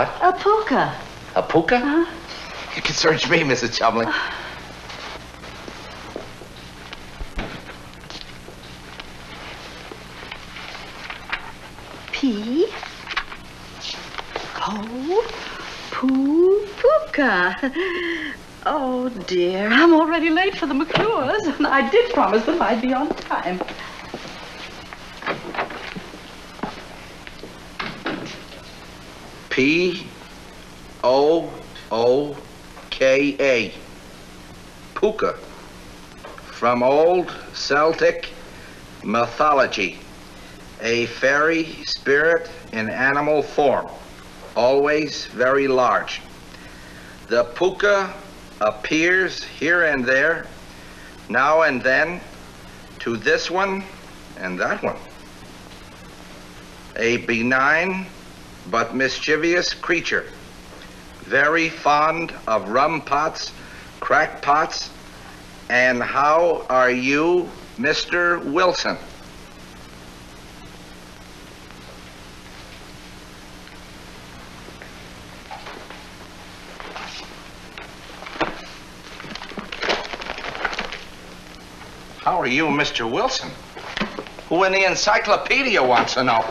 What? A pooka. A pooka? Huh? You can search me, Mrs. Chumley. Uh. P. Po. Poo. Pooka. Oh, dear. I'm already late for the McClures, and I did promise them I'd be on time. P O O K A. Pooka. From old Celtic mythology. A fairy spirit in animal form, always very large. The pooka appears here and there, now and then, to this one and that one. A benign but mischievous creature, very fond of rum pots, crack pots, and how are you, Mr. Wilson? How are you, Mr. Wilson? Who in the encyclopedia wants to know?